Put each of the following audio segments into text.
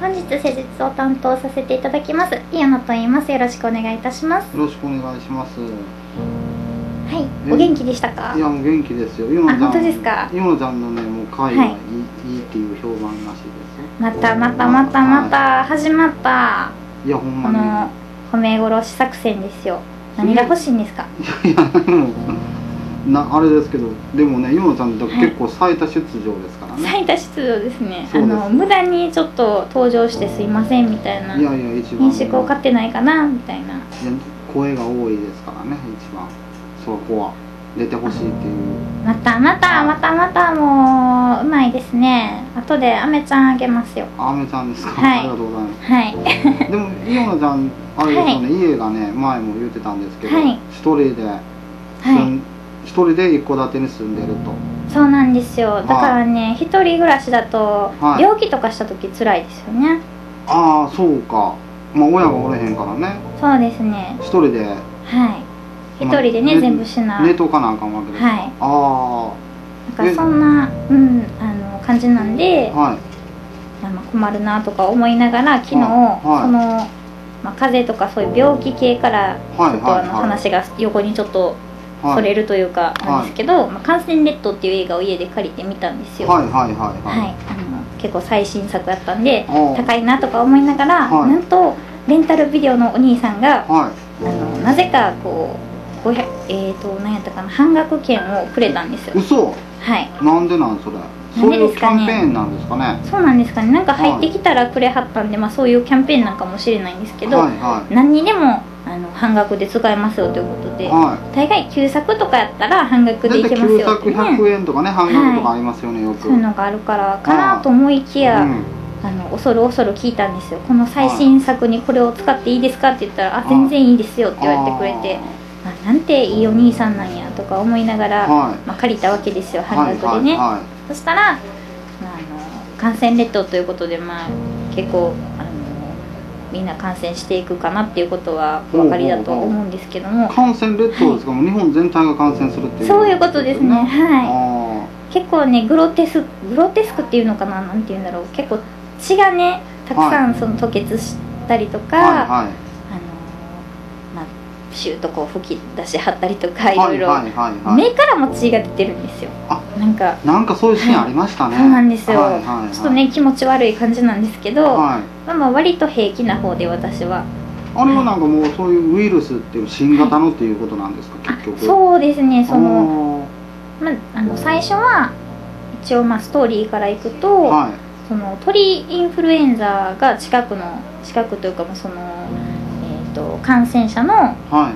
本日施術を担当させていただきますイアナと言いますよろしくお願いいたしますよろしくお願いします。はいえお元気でしたか？いやもう元気ですよ。ゆのちゃん。あ本当ですか？ゆのちゃんのねもう会はいはいい、い、いっていう評判らしいです。またまたまたまた始まったいやほんこのま褒め殺し作戦ですよ何が欲しいんですか？に。いやでもなあれですけどでもねゆのちゃん結構最多出場ですからね。最多出場ですね。あの無駄にちょっと登場してすいませんみたいないやいや一番。認識を買ってないかなみたいな。いや声が多いですからね一番。そこは。出てほしいっていう。またまたまたまたもううまいですね。後でアメちゃんあげますよ。あめちゃんですか？はい。ありがとうございます。はい。でもゆのちゃんあれですよね、家がね前も言ってたんですけど、はい。一人で住はい。ん一人で一戸建てに住んでると。そうなんですよ。だからね一人暮らしだとはい。病気とかした時辛いですよね。ああそうか。まあ親がおれへんからね。そうですね。一人で。はい。一人でねまあ全部しな寝とかなあかんわけです。か、はい。あなんかそんなうんあの感じなんであはい。あまあ困るなとか思いながら昨日、はい。その、まあ、風邪とかそういう病気系からちょはいっとあのはい話が横にちょっとはい。それるというかなんですけど「まあ、感染列島」っていう映画を家で借りてみたんですよ。はいはいはいはい。はい、あの結構最新作だったんで高いなとか思いながら、はい。なんとレンタルビデオのお兄さんがはい。あのなぜかこう500えーと何やったかな半額券をくれたんですよ。嘘。はい。なんでなんそれ。そういうキャなんでですかね。ンペーンなんですかね。そうなんですかね。なんか入ってきたらくれはったんで、まあ、そういうキャンペーンなんかもしれないんですけど、はいは何にでもあの半額で使えますよということで、い。は大概旧作とかやったら半額いでいけますよってね。100円とかね半額とかありますよね、よく。そういうのがあるからかなと思いきや、うんあの恐る恐る聞いたんですよ。この最新作にこれを使っていいですかって言ったら「あ全然いいですよ」って言われてくれてあなんていいお兄さんなんやとか思いながら、はい。まあ、借りたわけですよ半はい額でね、はい。はいそしたら、まあ、あの感染列島ということで、まあ、結構みんな感染していくかなっていうことはお分かりだと思うんですけども。感染列島ですか、もう日本全体が感染するっていうそういうことですね。はい。あ結構ねグロテスグロテスクっていうのかな？なんていうんだろう。結構血がねたくさんその吐血したりとか、あはいはい。あのまあプシューとこう吹き出しはったりとかいろいろ。はいはいはい。はい目からも血が出てるんですよ。あなんか。なんかそういうシーンありましたね、そうなんですよ、はいはいはい。ちょっとね気持ち悪い感じなんですけど、はい。まあ、まあ割と平気な方で私は。あれはなんかもうそういうウイルスっていう新型のっていうことなんですか、あ結局。うそうですねその,、のまあ、あの最初は一応まあストーリーからいくと、はい。その鳥インフルエンザが近くの近くというかまあその、えー、と感染者のは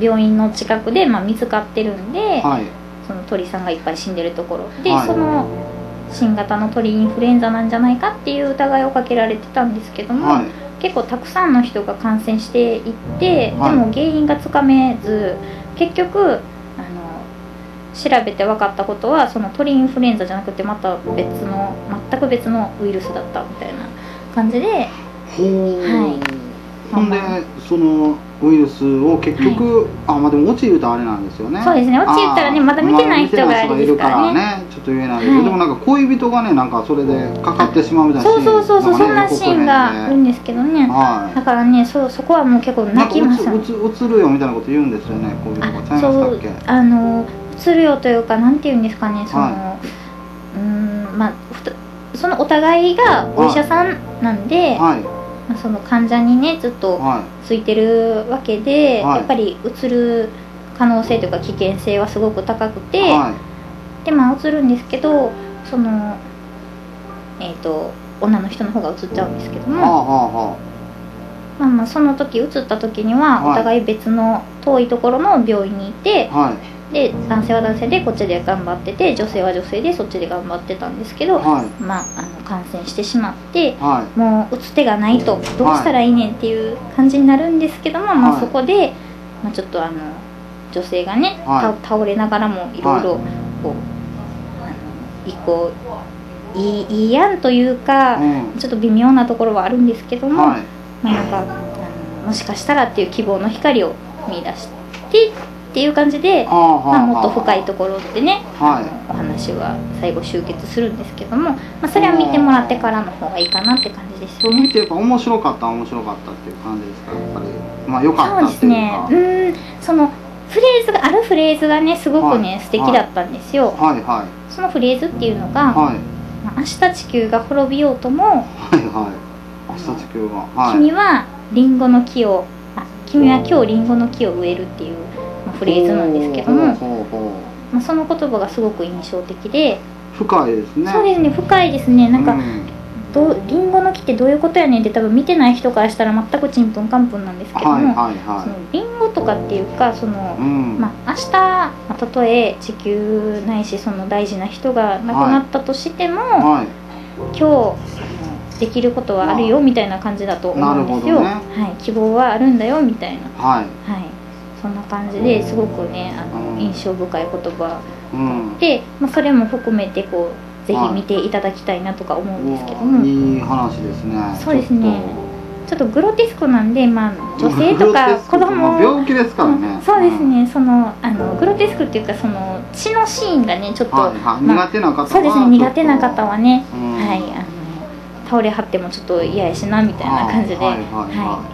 い。病院の近くで、まあ、見つかってるんで、はい。その鳥さんがいっぱい死んでるところで、はい。その新型の鳥インフルエンザなんじゃないかっていう疑いをかけられてたんですけども、はい。結構たくさんの人が感染していって、はい。でも原因がつかめず結局あの調べて分かったことはその鳥インフルエンザじゃなくてまた別の全く別のウイルスだったみたいな感じではいほんでそのウイルスを結局、あまあでも落ち言うとあれなんですよね。そうですね。落ち言ったらねまだ見てない人がいるからね。ちょっと言えないけど、はい。でもなんか恋人がねなんかそれでかかってしまうみたいなそうそうそうそうそんなシーンがあるんですけどね。はい。だからねそうそこはもう結構泣きました。なんかうつうつるよみたいなこと言うんですよね恋人が。ちゃいまあそうしたっけ？あのうつるよというかなんて言うんですかねその、はうーんまあそのお互いがお医者さんなんで、はいまあ、その患者にねずっとはついてるわけで、はい。やっぱりうつる可能性というか危険性はすごく高くいて、はい。でまあうつるんですけどそのえっ、と女の人の方がうつっちゃうんですけどはあも、はまあまあその時うつった時にははい。お互い別の遠いところの病院にいて、はいで男性は男性でこっちで頑張ってて女性は女性でそっちで頑張ってたんですけど、はい。まあ、あの感染してしまってはい。もう打つ手がないとどうしたらいいねんっていう感じになるんですけども、まあ、はい。そこで、まあ、ちょっとあの女性がね、倒れながらもいろいろこう、いいいいやんというか、うん。ちょっと微妙なところはあるんですけども、はい。まあ、なんかあのもしかしたらっていう希望の光を見出してっていう感じで、まあ、もっと深いところでね、はい。お話は最後終結するんですけども、まあ、それは見てもらってからの方がいいかなって感じです。よね見てやっぱ面白かった面白かったっていう感じですか？やっぱり。まあ良かったそうですっていうか。ね。うーん。そのフレーズがあるフレーズがねすごくね、はい。素敵だったんですよ、はい。はい。そのフレーズっていうのが、はい。まあ明日地球が滅びようとも、はい。はい。明日地球が。はい。君はリンゴの木をあ君は今日リンゴの木を植えるっていう、まあ、フレーズなんですけども、まあ、その言葉がすごく印象的で、深いですね。そうですね深いですね。なんか、うどうリンゴの木ってどういうことやねんって多分見てない人からしたら全くちんぷんかんぷんなんですけども、はいはいそはのリンゴとかっていうかそのい、うん。まあ、明日、まあ、たとえ地球ないしその大事な人が亡くなったとしても、はい。今日あのできることはあるよみたいな感じだと思うんですよ、なるほどはい、希望はあるんだよみたいな、はい。はい、そんな感じですごくねあの、うん。印象深い言葉うん。で、まあ、それも含めてこうぜひ見ていただきたいなとか思うんですけども、いい話ですね。そうですね。ちょっと。グロテスクなんで、まあ、女性とか子供まあ病気ですからね、うんそうですね、そのあのグロテスクっていうかその血のシーンがねちょっと、苦手な方はそうですね。苦手な方はね、うん。はい。あの倒れはってもちょっと嫌やしなみたいな感じで、は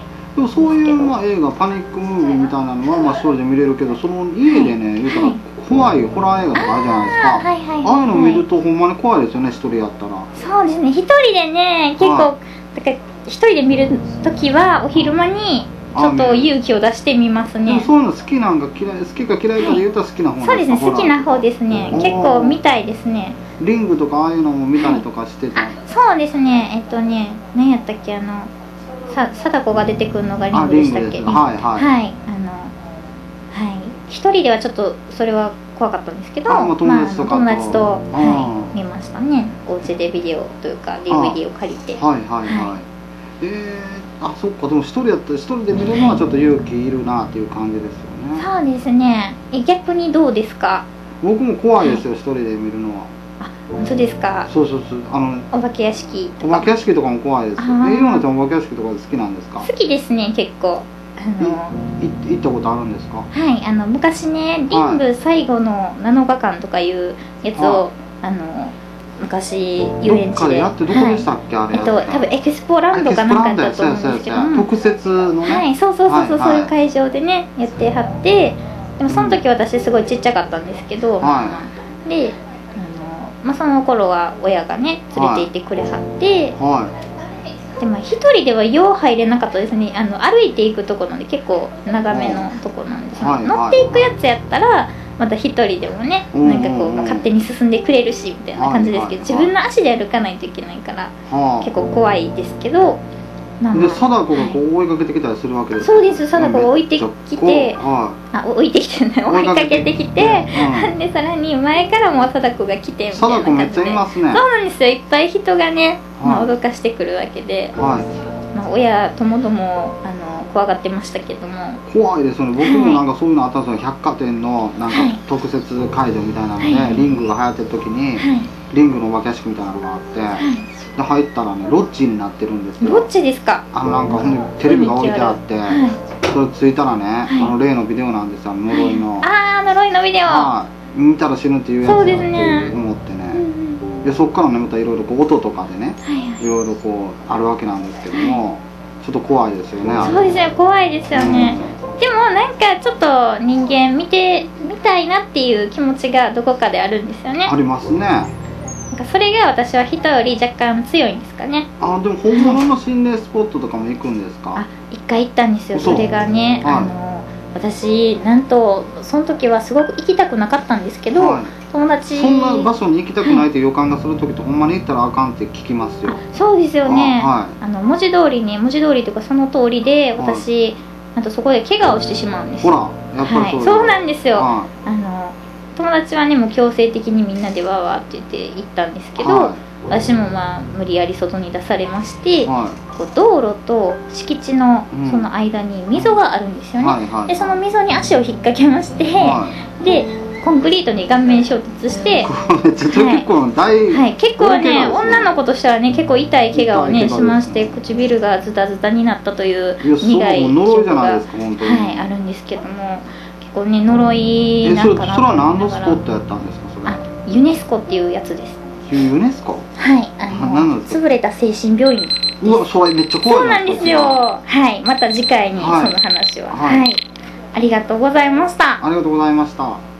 いでもそういうまあ映画パニックムービーみたいなのはまあ一人で見れるけどその家でね、言うたらはい怖い。ホラー映画とかあるじゃないですか、あーはいはいはい、ああいうの見るとほんまに怖いですよね一人やったら。そうですね。一人でね結構、はだから一人で見る時はお昼間にちょっと勇気を出してみますね。そういうの好きなんか嫌い好きか嫌いかで言うと好きな方そうですね好きな方でですね。うん結構見たいですね。リングとかああいうのも見たりとかしてた、あそうですね。えっとね何やったっけあのさ貞子が出てくるのがリングでしたっけ？はい。はいはい。あのはい。一人ではちょっとそれは怖かったんですけどあまあ友達とまあ、友達と、あはい、見ましたね。お家でビデオというか DVD を借りて。はいはいはい、はえー、あそっか。でも一人やったら一人で見るのはちょっと勇気いるなっていう感じですよね。そうですね。え逆にどうですか？僕も怖いですよ一人で見るのは。あ本当ですか。そうそうそう。あのお化け屋敷お化け屋敷とかも怖いですあー。えいろんなちゃんお化け屋敷とかで好きなんですか？好きですね結構。あのい行ったことあるんですか？はいあの昔ねリング最後の7日間とかいうやつを、あの昔遊園地で。やってどこでしたっけ、あれえっと多分エクスポランドかなんかだと思うんですけど。も特設のね、はいそうそうそうそう、はいはい。そういう会場でねやってはって。でもその時私すごいちっちゃかったんですけど、はでまあ、その頃は親がね連れて行ってくれはって、はでも一人ではよう入れなかったですね。あの歩いていくとこなんで結構長めのとこなんですよ、はいはい。乗っていくやつやったらまた一人でもねうんなんかこう、まあ勝手に進んでくれるしみたいな感じですけど、自分の足で歩かないといけないから結構怖いですけどで貞子がこう追いかけてきたりするわけですかそうです貞子が置いてきてはあ置いてきてない追いかけてきて、うん。でさらに前からも貞子が来てみたいな貞子めっちゃ感じでいますね。そうなんですよ。いっぱい人がね、まあ、はい脅かしてくるわけで、はい。まあ、親ともどもあの怖がってましたけども。怖いですよね。僕もなんかそういうのあったんですよ。百貨店のなんかはい特設会場みたいなので、はい。リングが流行ってる時に、はい。リングのお化け屋敷みたいなのがあって、で入ったらねロッジになってるんですよ。どっちですか？あのなんかほんでテレビが置いてあって、はい。それついたらね、い。あの例のビデオなんですよ呪いの、ああ呪いのビデオ、はい。見たら死ぬっていうやつだって思ってね、うんうんでそっからねまたいろいろこう音とかでねはいはい。いろいろこうあるわけなんですけどもちょっと怖いですよねそうですね怖いですよね、でもなんかちょっと人間見てみたいなっていう気持ちがどこかであるんですよね。ありますねなんかそれが私は人より若干強いんですかね。あでも本物の心霊スポットとかも行くんですか？あ一回行ったんですよ嘘それがね、はい。あの私なんとその時はすごく行きたくなかったんですけど、はい。友達そんな場所に行きたくないという予感がする時ってほんまに行ったらあかんって聞きますよ。あそうですよね。あはい。あの文字通りに文字通りというかその通りで私、あとそこで怪我をしてしまうんですほよらやっぱりはい、そうそうなんですよ、はあの友達はねもう強制的にみんなでわーわーって言って行ったんですけど、は私もまあ無理やり外に出されまして、い。はこう道路と敷地のうん。その間に溝があるんですよね、いはいはい。でその溝に足を引っ掛けまして、はでコンクリートに顔面衝突して、いめっちゃ結構大、はい、結構ね女の子としてはね結構痛い怪我をねしまして唇がズタズタになったという苦い記憶が、はい、あるんですけども。結こうね呪いなんかなとは何のスポットやったんですかそれ。あユネスコっていうやつです。ユネスコ？はいあの潰れた精神病院うわそれめっちゃ怖いそうなんですよ。は。いまた次回にそはい。の話ははい。はい、ありがとうございました。ありがとうございました